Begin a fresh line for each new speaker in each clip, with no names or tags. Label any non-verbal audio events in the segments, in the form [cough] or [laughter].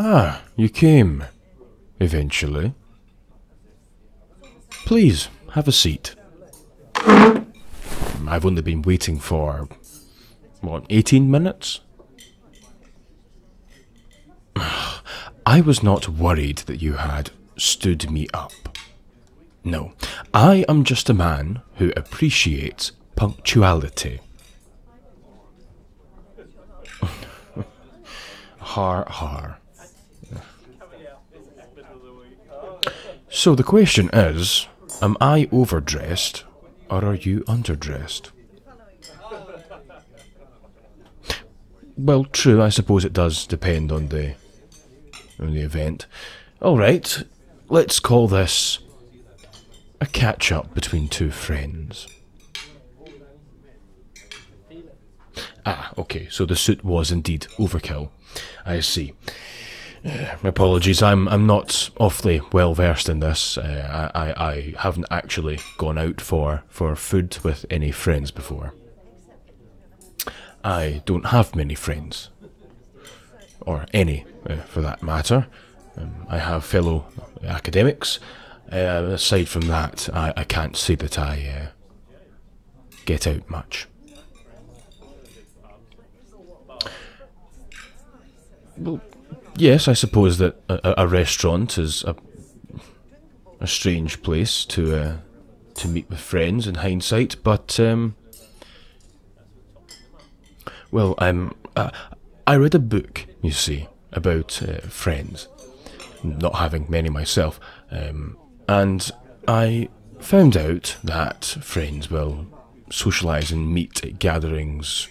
Ah, you came. Eventually. Please, have a seat. I've only been waiting for, what, 18 minutes? [sighs] I was not worried that you had stood me up. No, I am just a man who appreciates punctuality. [laughs] har har. So the question is, am I overdressed or are you underdressed? Well, true, I suppose it does depend on the on the event. Alright, let's call this a catch up between two friends. Ah, okay, so the suit was indeed overkill. I see. [sighs] My apologies, I'm I'm not awfully well versed in this. Uh, I, I I haven't actually gone out for for food with any friends before. I don't have many friends, or any uh, for that matter. Um, I have fellow academics. Uh, aside from that, I, I can't say that I uh, get out much. Well, yes, I suppose that a, a restaurant is a, a strange place to uh, to meet with friends in hindsight, but um, well, I'm. Uh, I read a book, you see, about uh, friends, not having many myself, um, and I found out that friends will socialise and meet at gatherings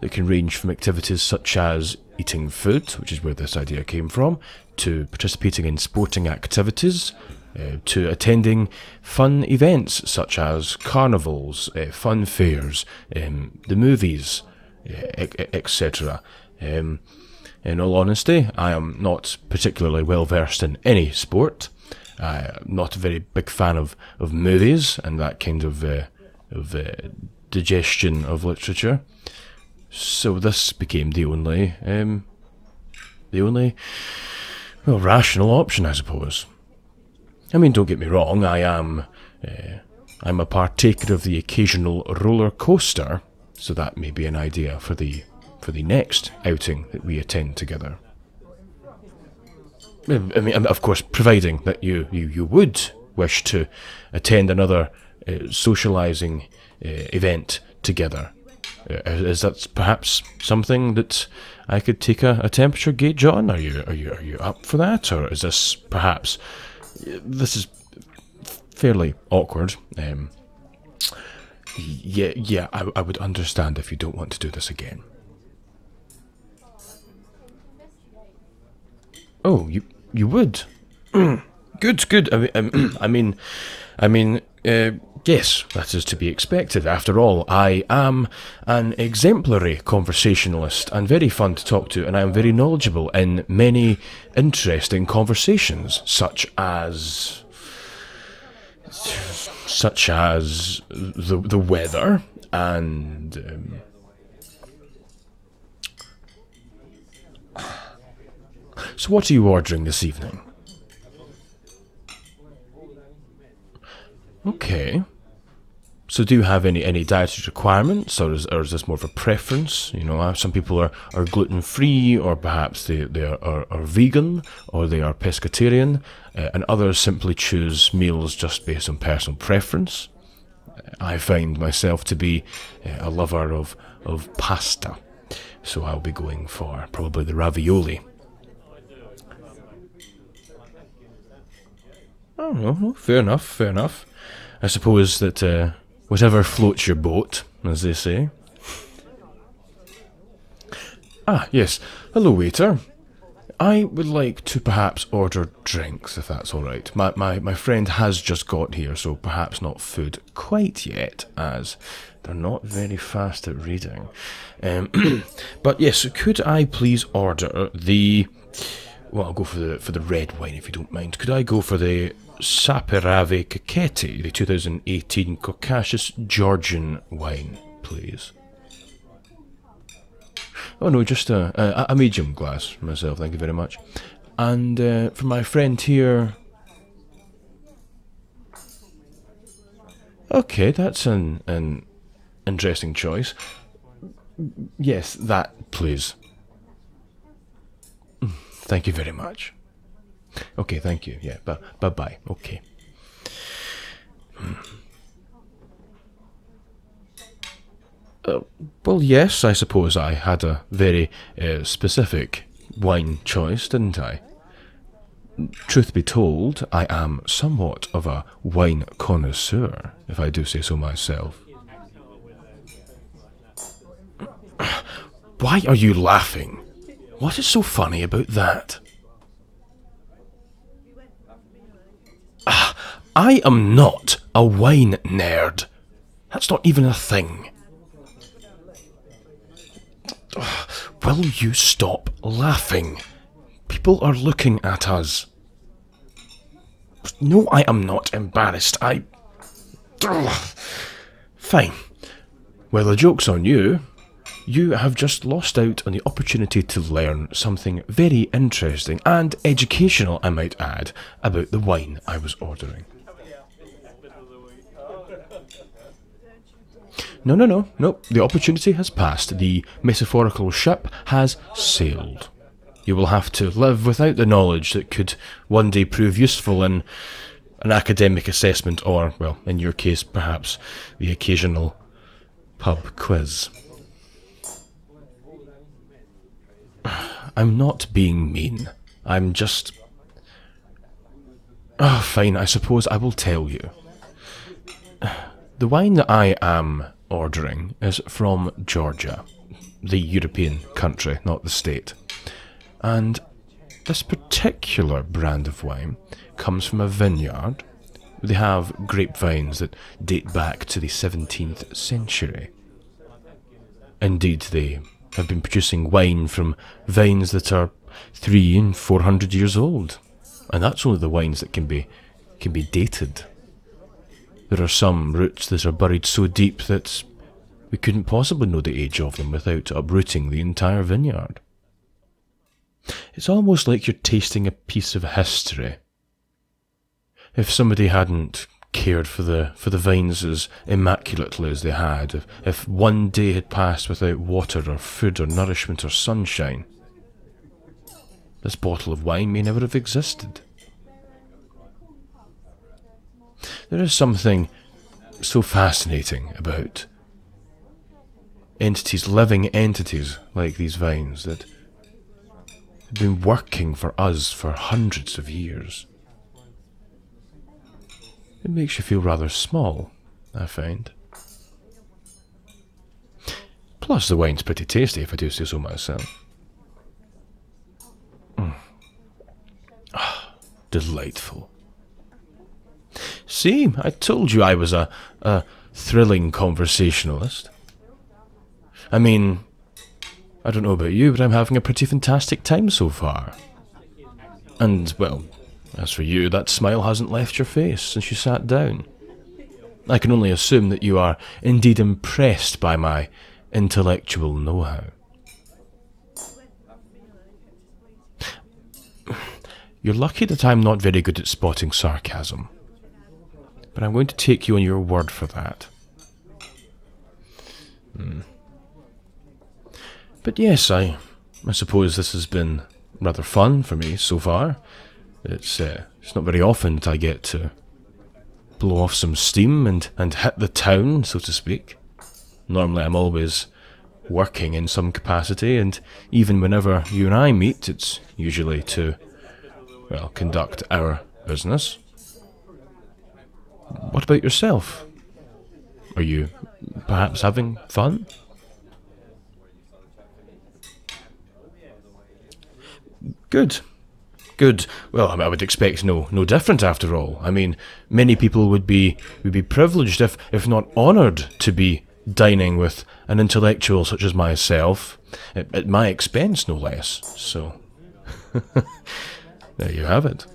that can range from activities such as eating food, which is where this idea came from, to participating in sporting activities, uh, to attending fun events such as carnivals, uh, fun fairs, um, the movies, uh, etc. Um, in all honesty, I am not particularly well versed in any sport. I'm not a very big fan of, of movies and that kind of uh, of uh, digestion of literature. So this became the only, um, the only, well, rational option, I suppose. I mean, don't get me wrong, I am, uh, I'm a partaker of the occasional roller coaster, so that may be an idea for the, for the next outing that we attend together. I mean, of course, providing that you, you, you would wish to attend another uh, socialising uh, event together is that perhaps something that I could take a, a temperature gauge on? Are you are you are you up for that, or is this perhaps this is fairly awkward? Um, yeah, yeah, I, I would understand if you don't want to do this again. Oh, you you would. [clears throat] good, good. I mean, um, [clears throat] I mean, I mean, uh, yes, that is to be expected. After all, I am an exemplary conversationalist and very fun to talk to, and I am very knowledgeable in many interesting conversations, such as. such as the, the weather and. Um, so, what are you ordering this evening? Okay. So, do you have any, any dietary requirements, or is, or is this more of a preference? You know, uh, some people are, are gluten free, or perhaps they, they are, are, are vegan, or they are pescatarian, uh, and others simply choose meals just based on personal preference. I find myself to be uh, a lover of, of pasta, so I'll be going for probably the ravioli. Oh, no, fair enough, fair enough. I suppose that uh, whatever floats your boat, as they say. Ah, yes. Hello, waiter. I would like to perhaps order drinks, if that's all right. My, my, my friend has just got here, so perhaps not food quite yet, as they're not very fast at reading. Um, [clears throat] but yes, could I please order the... Well, I'll go for the for the red wine if you don't mind. Could I go for the Saperavi Kakheti, the 2018 Caucasus Georgian wine, please. Oh no, just a, a, a medium glass myself, thank you very much. and uh, for my friend here. Okay, that's an an interesting choice. Yes, that, please. Thank you very much. Okay, thank you. Yeah, bye bye. bye. Okay. Uh, well, yes, I suppose I had a very uh, specific wine choice, didn't I? Truth be told, I am somewhat of a wine connoisseur, if I do say so myself. Why are you laughing? What is so funny about that? Ah, I am not a wine nerd. That's not even a thing. Will you stop laughing? People are looking at us. No, I am not embarrassed. I. Fine. Well, the joke's on you. You have just lost out on the opportunity to learn something very interesting and educational, I might add, about the wine I was ordering. No, no, no, no. The opportunity has passed. The metaphorical ship has sailed. You will have to live without the knowledge that could one day prove useful in an academic assessment or, well, in your case, perhaps the occasional pub quiz. I'm not being mean. I'm just. Oh, fine, I suppose I will tell you. The wine that I am ordering is from Georgia, the European country, not the state. And this particular brand of wine comes from a vineyard. They have grapevines that date back to the 17th century. Indeed, they have been producing wine from vines that are three and four hundred years old. And that's only the wines that can be can be dated. There are some roots that are buried so deep that we couldn't possibly know the age of them without uprooting the entire vineyard. It's almost like you're tasting a piece of history. If somebody hadn't cared for the for the vines as immaculately as they had, if, if one day had passed without water or food or nourishment or sunshine, this bottle of wine may never have existed. There is something so fascinating about entities, living entities like these vines that have been working for us for hundreds of years. It makes you feel rather small, I find. Plus, the wine's pretty tasty, if I do say so myself. Mm. Ah, delightful. See, I told you I was a, a thrilling conversationalist. I mean, I don't know about you, but I'm having a pretty fantastic time so far. And, well, as for you, that smile hasn't left your face since you sat down. I can only assume that you are indeed impressed by my intellectual know how. You're lucky that I'm not very good at spotting sarcasm. But I'm going to take you on your word for that. Hmm. But yes, I, I suppose this has been rather fun for me so far. It's uh, it's not very often that I get to blow off some steam and, and hit the town, so to speak. Normally, I'm always working in some capacity, and even whenever you and I meet, it's usually to, well, conduct our business. What about yourself? Are you perhaps having fun? Good. Good. Well, I, would expect no no different after all. I mean, many people would be would be privileged, if if not honoured, to be dining with an intellectual such as myself, at, at my expense, no less. So, [laughs] there you have it.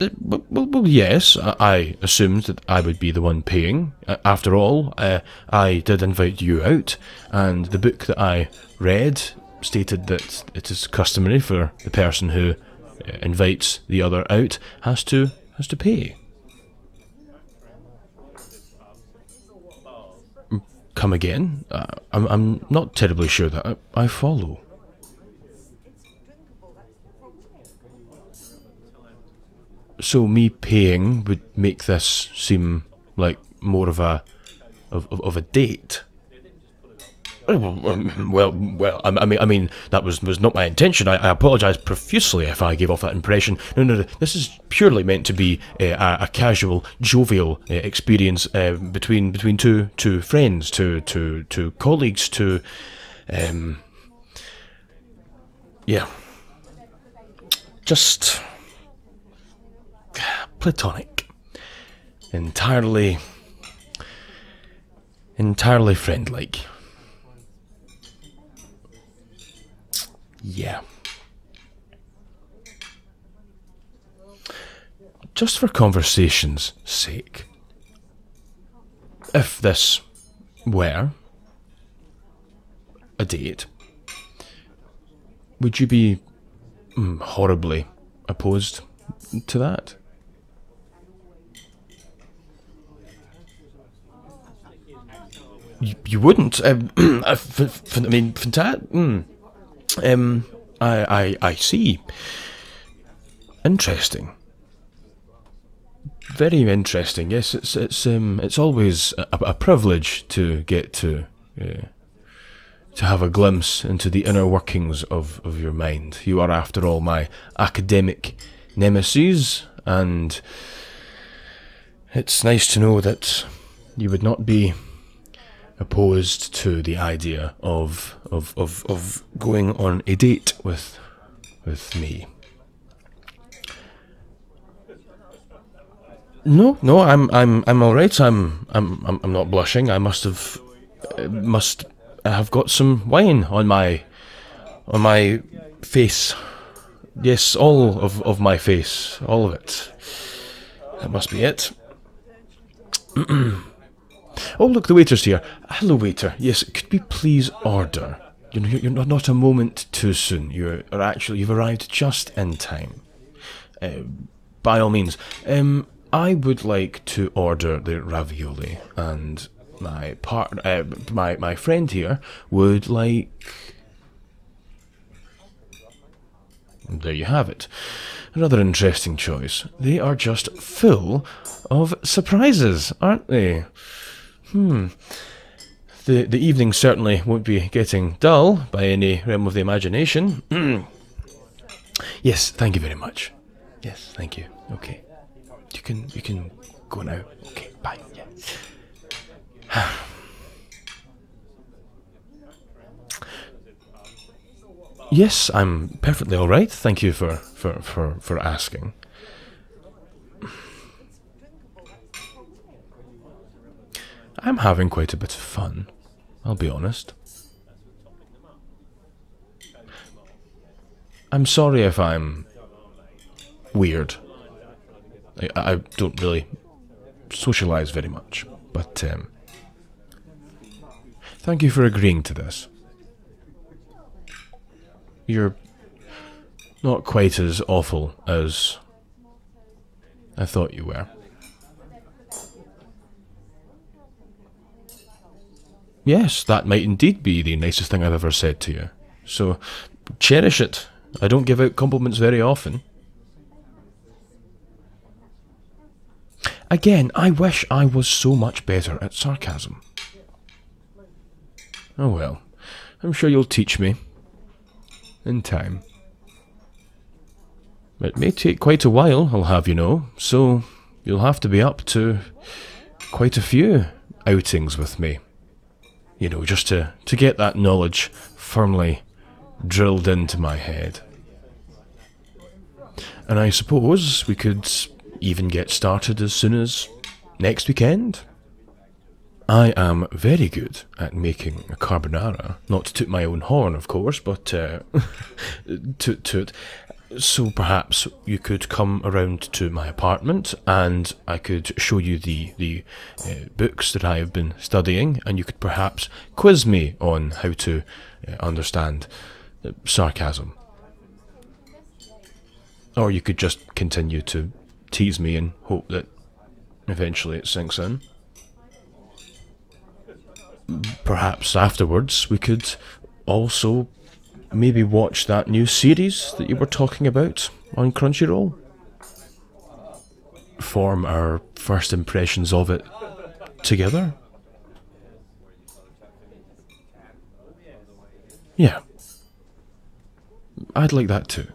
Uh, well, well, yes, I assumed that I would be the one paying. After all, uh, I did invite you out, and the book that I read stated that it is customary for the person who uh, invites the other out has to has to pay. Come again? Uh, I'm I'm not terribly sure that I, I follow. So me paying would make this seem like more of a of, of, of a date. Well, well, I, mean, I mean, that was was not my intention. I, I apologise profusely if I gave off that impression. No, no, no this is purely meant to be uh, a, a, casual, jovial uh, experience uh, between between two two friends, two two two colleagues, to, um, yeah, just platonic, entirely, entirely friend-like. Yeah. Just for conversation's sake, if this were a date, would you be mm, horribly opposed to that? You, you wouldn't. Um, [clears throat] I mean, fantastic. Mm. Um, I, I, I see. Interesting. Very interesting. Yes, it's it's um it's always a, a privilege to get to uh, to have a glimpse into the inner workings of, of your mind. You are, after all, my academic nemesis, and it's nice to know that you would not be opposed to the idea of of of, of going on a date with with me. No, no, I'm I'm I'm all right. I'm I'm I'm, I'm not blushing. I must have uh, must have got some wine on my on my face. Yes, all of of my face, all of it. That must be it. [clears throat] Oh, look, the waiter's here. Hello, waiter. Yes, could we please order? You know, you're not, a moment too soon. You're actually you've arrived just in time. Uh, by all means, um, I would like to order the ravioli, and my part, uh, my my friend here would like. There you have it. Another interesting choice. They are just full of surprises, aren't they? Hmm. The, the evening certainly won't be getting dull by any realm of the imagination. [clears throat] yes, thank you very much. Yes, thank you. Okay. You can you can go now. Okay, bye. Yeah. [sighs] yes, I'm perfectly all right. Thank you for, for, for, for asking. I'm having quite a bit of fun, I'll be honest. I'm sorry if I'm weird. I, I don't really socialize very much, but um, thank you for agreeing to this. You're not quite as awful as I thought you were. Yes, that might indeed be the nicest thing I've ever said to you. So, cherish it. I don't give out compliments very often. Again, I wish I was so much better at sarcasm. Oh well, I'm sure you'll teach me. In time. It may take quite a while, I'll have you know, so you'll have to be up to quite a few outings with me you know, just to, to get that knowledge firmly drilled into my head. And I suppose we could even get started as soon as next weekend. I am very good at making a carbonara. Not to toot my own horn, of course, but uh, [laughs] toot toot. So perhaps you could come around to my apartment and I could show you the, the uh, books that I have been studying and you could perhaps quiz me on how to uh, understand uh, sarcasm. Or you could just continue to tease me and hope that eventually it sinks in. Perhaps afterwards we could also maybe watch that new series that you were talking about on Crunchyroll. Form our first impressions of it together. Yeah. I'd like that too.